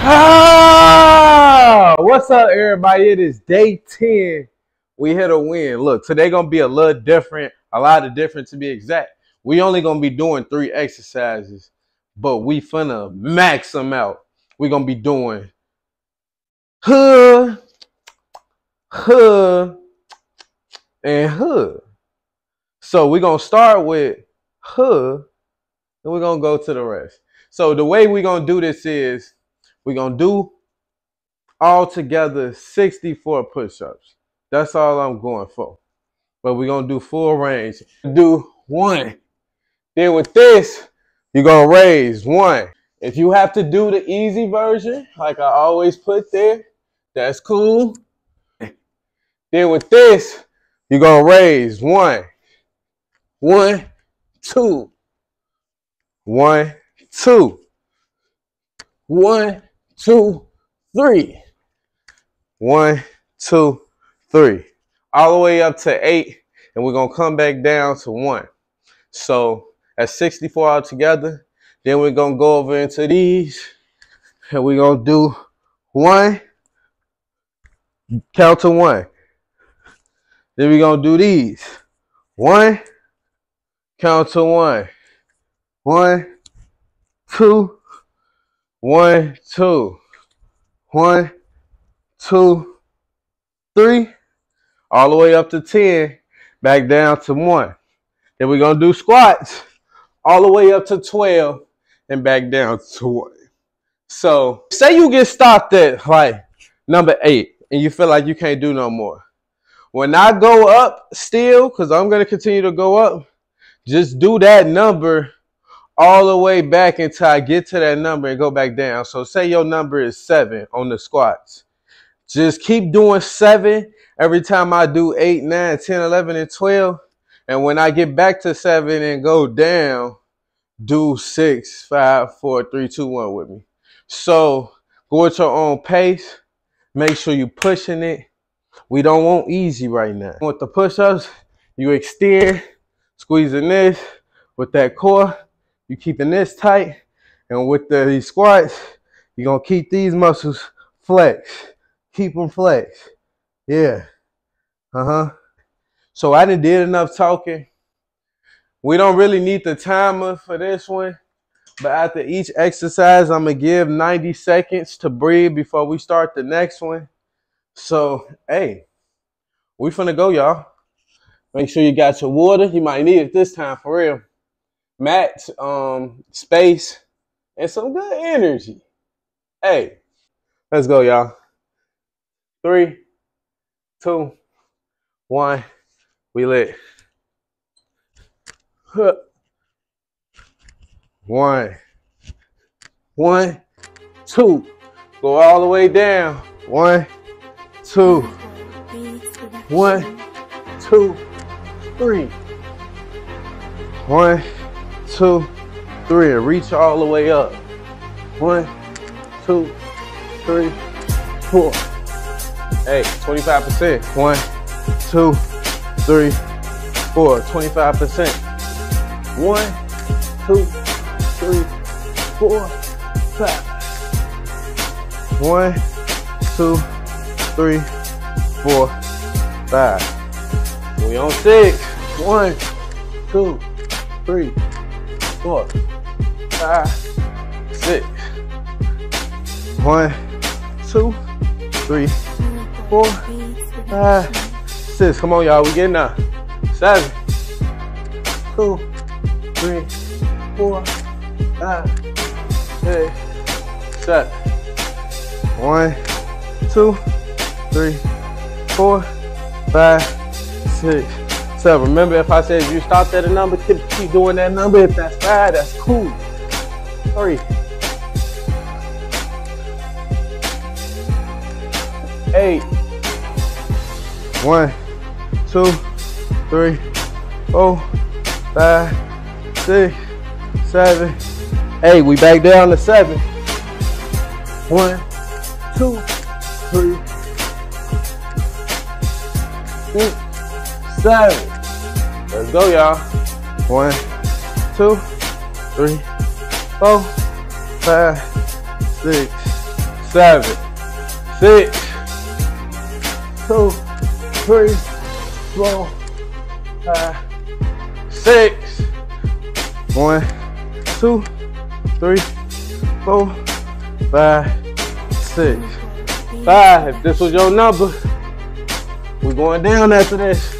Ah, what's up, everybody? It is day 10. We hit a win. Look, today gonna be a little different, a lot of different to be exact. We only gonna be doing three exercises, but we finna max them out. We gonna be doing huh, huh, and huh. So we gonna start with huh, and we're gonna go to the rest. So the way we gonna do this is we're going to do altogether 64 push-ups. That's all I'm going for. But we're going to do full range. Do one. Then with this, you're going to raise one. If you have to do the easy version, like I always put there, that's cool. Then with this, you're going to raise one, one, two, one, two, one, two, three. One, two, three. All the way up to eight, and we're gonna come back down to one. So at 64 altogether, then we're gonna go over into these, and we're gonna do one, count to one. Then we're gonna do these. One, count to one. One, two, one, two. One, two, three. All the way up to 10. Back down to one. Then we're to do squats. All the way up to 12. And back down to one. So, say you get stopped at like number eight. And you feel like you can't do no more. When I go up still, because I'm to continue to go up, just do that number all the way back until I get to that number and go back down. So say your number is seven on the squats. Just keep doing seven every time I do eight, nine, 10, 11, and 12. And when I get back to seven and go down, do six, five, four, three, two, one with me. So go at your own pace. Make sure you're pushing it. We don't want easy right now. With the push-ups, you extend, squeezing this with that core you keeping this tight. And with the, these squats, you're to keep these muscles flex. Keep them flex. Yeah. Uh-huh. So I didn't did enough talking. We don't really need the timer for this one. But after each exercise, I'm to give 90 seconds to breathe before we start the next one. So, hey, we finna go, y'all. Make sure you got your water. You might need it this time for real match um, space, and some good energy. Hey, let's go, y'all. Three, two, one. We lit. One, one, two. Go all the way down. One, two, one, two, three. One, two, three, and reach all the way up. One, two, three, four. Hey, 25%. One, two, three, four. 25%. One, two, three, four, five. One, two, three, four, five. We on six. One, two, three, four, five, six. One, two, three, four, five, six. Come on, y'all. We getting up. Seven, two, three, four, five, six, seven. One, two, three, four, five, six. So remember if I said you stopped at a number, keep, keep doing that number. If that's five, that's cool. Three. Eight. One, two, three, four, five, six, seven, eight. We back down to seven. One, two, seven. Let's go, y'all. One, two, three, four, five, six, seven, six, two, three, four, five, six. One, two, three, four, five, six. Five. If this was your number, we're going down after this.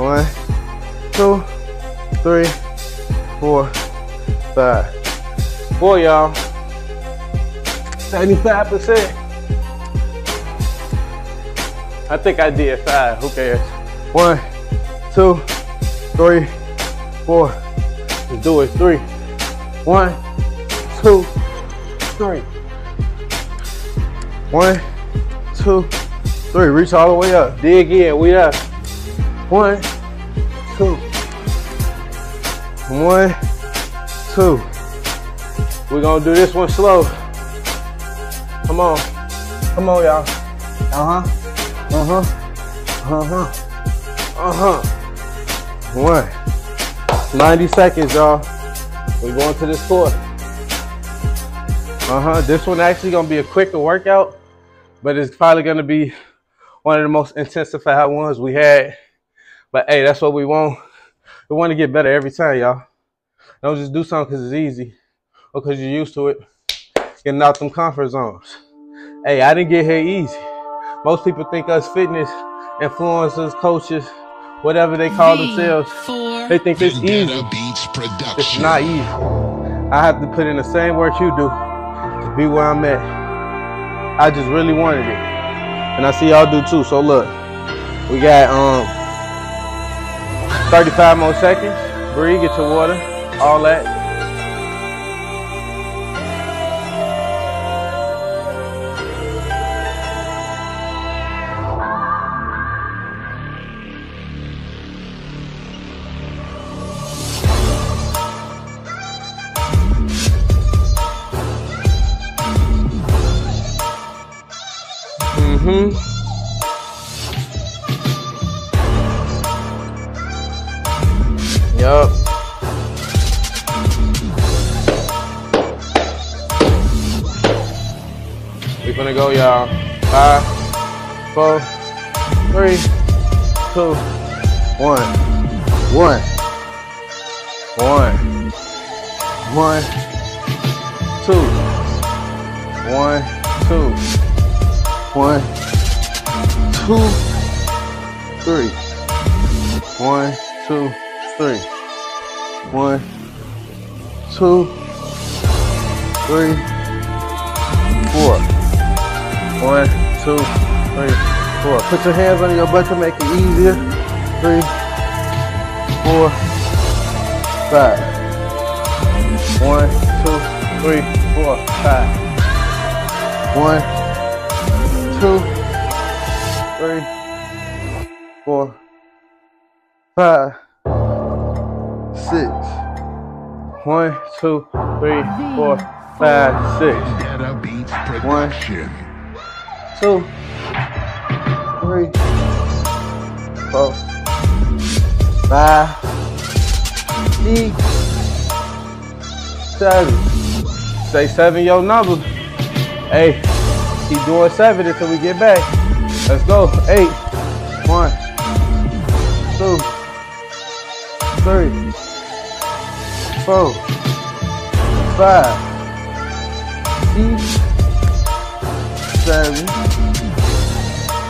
One, two, three, four, five. Four, y'all. 75%. I think I did five. Who cares? One, two, three, four. Let's do it. Three. One, two, three. One, two, three. Reach all the way up. Dig in. We up. One, One, two. We're gonna do this one slow. Come on. Come on, y'all. Uh-huh. Uh-huh. Uh-huh. Uh-huh. One. 90 seconds, y'all. We're going to this court. Uh-huh. This one actually gonna be a quicker workout, but it's probably gonna be one of the most intensified ones we had. But hey, that's what we want. We want to get better every time, y'all. Don't just do something because it's easy or because you're used to it. Getting out them comfort zones. Hey, I didn't get here easy. Most people think us fitness influencers, coaches, whatever they call themselves, they think it's easy. It's not easy. I have to put in the same work you do to be where I'm at. I just really wanted it. And I see y'all do too. So look, we got um 35 more seconds. Breathe, get your water, all that. Mm-hmm. Yup. Gonna go, y'all. Five, four, three, two, one. One. One. One. Two. One. Two. One. Two. Three. One, two, three. One, two, three, four. One, two, three, four. Put your hands on your butt to make it easier. Three, four, five. One, two, three, four, five. One, two, three, four, five, six. One, two, three, four, five, six. One. Two, three, four, five, six, seven. Say seven your number. Hey, keep doing seven until we get back. Let's go. Eight. One, two, three, four, five, six, seven,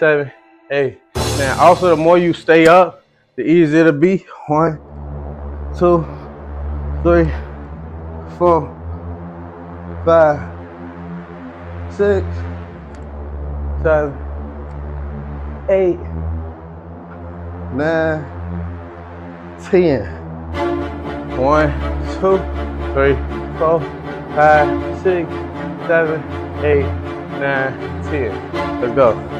seven, eight. Now, also, the more you stay up, the easier it'll be. One, two, three, four, five, six, seven, eight, nine, ten. One, two, three, four, five, six, seven, eight, nine, ten. Let's go.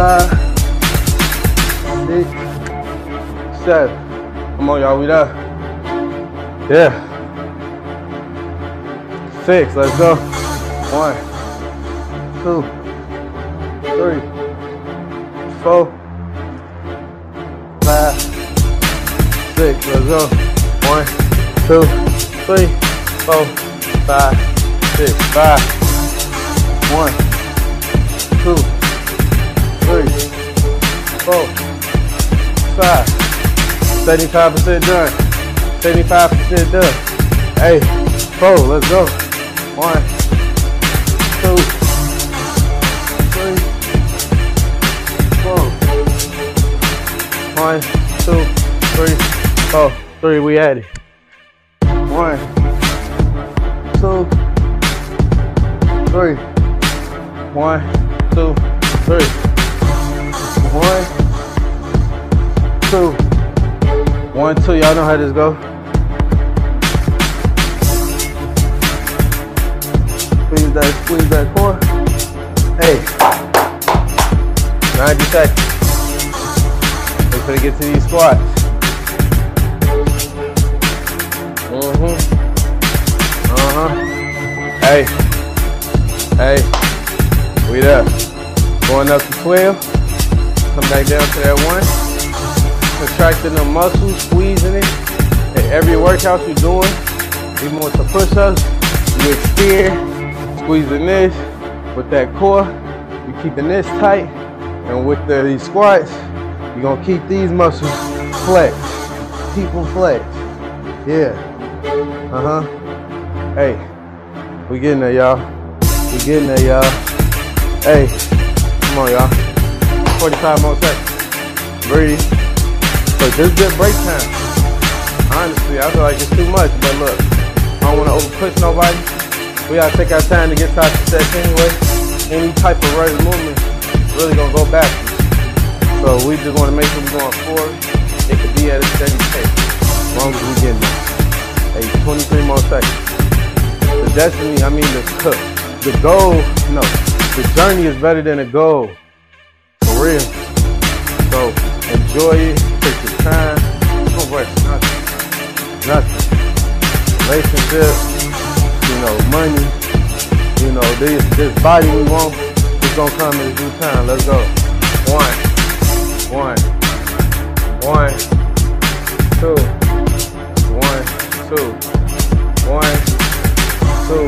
five, six, seven. Come on, y'all, we there. Yeah. Six, let's go. One, two, three, four, five, six, let's go. One, two, three, four, five, six, five. One, four, five. 75% done. 75% done. Hey, four, let's go. One, two, three, four. One, two, three, four. Three, we at it. One, two, three. One, two, three. One, two. One, two. Y'all know how this go. Squeeze that, squeeze that core. Hey. 90 seconds. We're gonna get to these squats. Mm-hmm. Uh-huh. Hey. Hey. We there. Going up to 12. Come back down to that one. Contracting the muscles, squeezing it. And every workout you're doing, even with the push-ups, you extend, squeezing this with that core. You're keeping this tight. And with the, these squats, you're gonna keep these muscles flexed. Keep them flexed. Yeah. Uh-huh. Hey, we getting there, y'all. We getting there, y'all. Hey, come on, y'all. 45 more seconds. Breathe. So this good break time. Honestly, I feel like it's too much, but look, I don't wanna over push nobody. We gotta take our time to get to our success anyway. Any type of right movement really gonna go back. So we just wanna make sure we're going forward. It could be at a steady pace. As long as we get there. Hey, 23 more seconds. The destiny, I mean the the goal, no. The journey is better than the goal. For real. So enjoy it, time. Nothing. Nothing. Relationship, you know, money, you know, this this body we want, it's gonna come in due time. Let's go. One, one, one, two, one, two, one, two,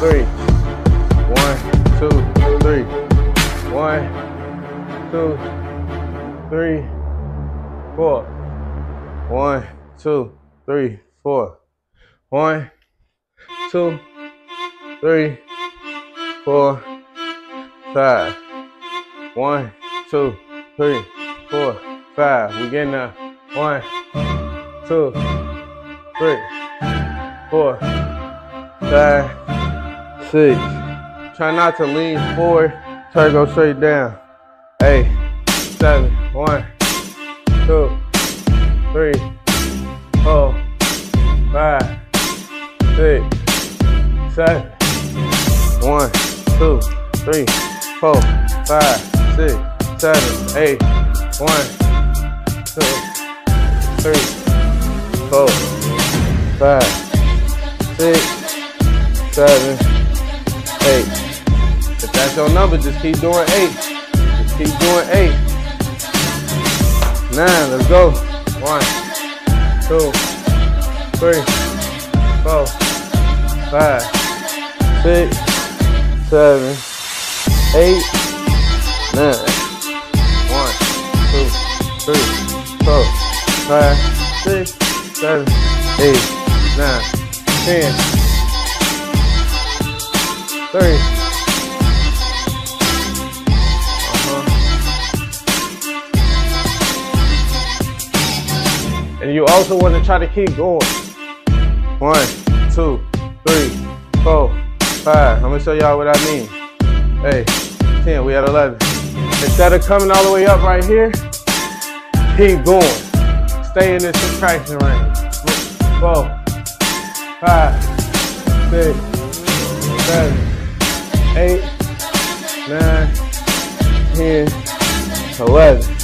three, one, two, three, one, two, three, four, one, two, three, four, one, two, three, four, five, one, two, three, four, five. We getting there. One, two, three, four, five, six. Try not to lean forward. Try to go straight down. Eight, seven, one, two, three, four, five, six, seven, one, two, three, four, five, six, seven, eight, one, two, three, four, five, six, seven, eight. If that's your number, just keep doing eight. Just Keep doing eight. Nine, let's go. One, two, three, four, five, six, seven, eight, nine. One, two, three, four, five, six, seven, eight, nine, ten, three. You also want to try to keep going. One, two, three, four, five. I'm gonna show y'all what I mean. Hey, 10, we at 11. Instead of coming all the way up right here, keep going. Stay in this subtraction range. Four, five, six, seven, eight, nine, ten, eleven.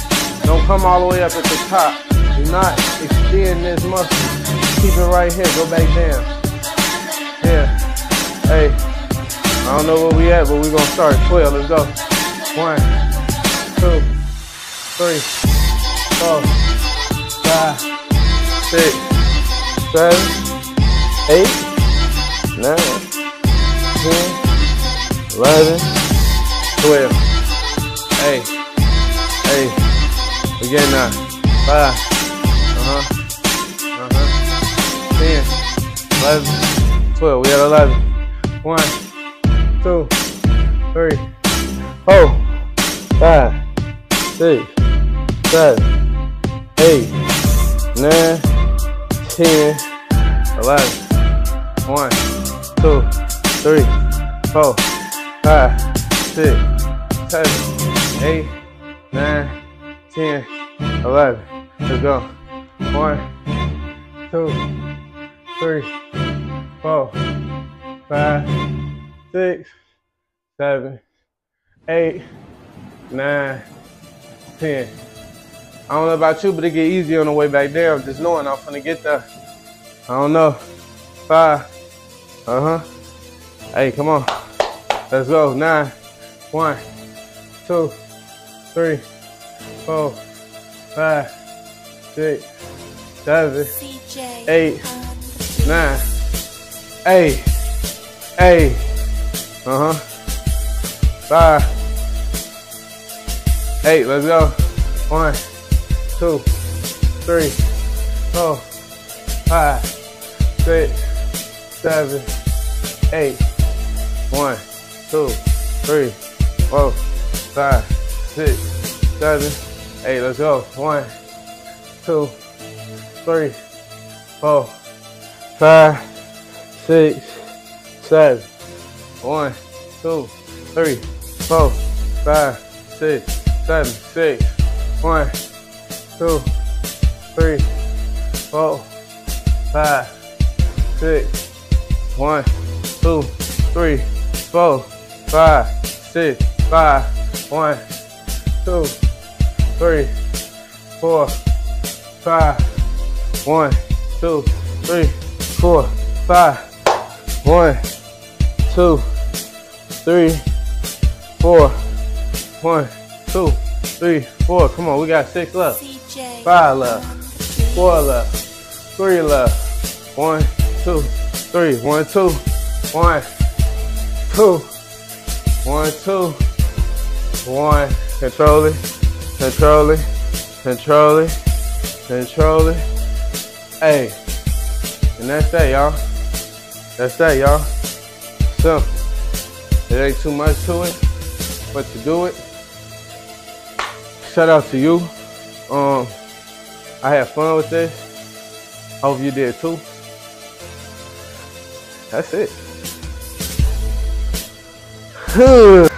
Don't come all the way up at the top. Do not extend this muscle. Keep it right here. Go back down. Yeah. Hey. I don't know where we at, but we're gonna start 12. Let's go. One, two, three, four, five, six, seven, eight, nine, ten, eleven, twelve. Hey. Hey. Again now. Five. Uh-huh. Uh-huh. Ten. Eleven. Twelve. We at eleven. One. Two. Three. Four. Five. Six. Seven. Eight. Nine. Ten. Eleven. One. Two. Three. Four. Five. Six. Seven. Eight. Nine. Ten. 11. Let's go. One, two, three, four, five, six, seven, eight, nine, ten. I don't know about you, but it get easier on the way back there. I'm just knowing I'm gonna get there. I don't know. Five. Uh huh. Hey, come on. Let's go. Nine. One, two, three, four five, six, seven, eight, nine, eight, eight, uh huh, five, eight. Let's go. One, two, three, four, five, six, seven, eight. One, two, three, four, five, six, seven. Hey, let's go. One, two, three, four, five, six, seven. One, two, three, four, five, six, seven, six. One, two, three, four, five, six. One, two, three, four, five, six, five. One, two three, four, five, one, two, three, four, five, one, two, three, four, one, two, three, four. Come on, we got six left. Five left. Four left. Three left. One, two, three. One, two. One, two. One, two. One. Control it. Control it, control it, control it. Hey, and that's that, y'all. That's that, y'all. Simple. It ain't too much to it, but to do it. Shout out to you. Um, I had fun with this. Hope you did too. That's it.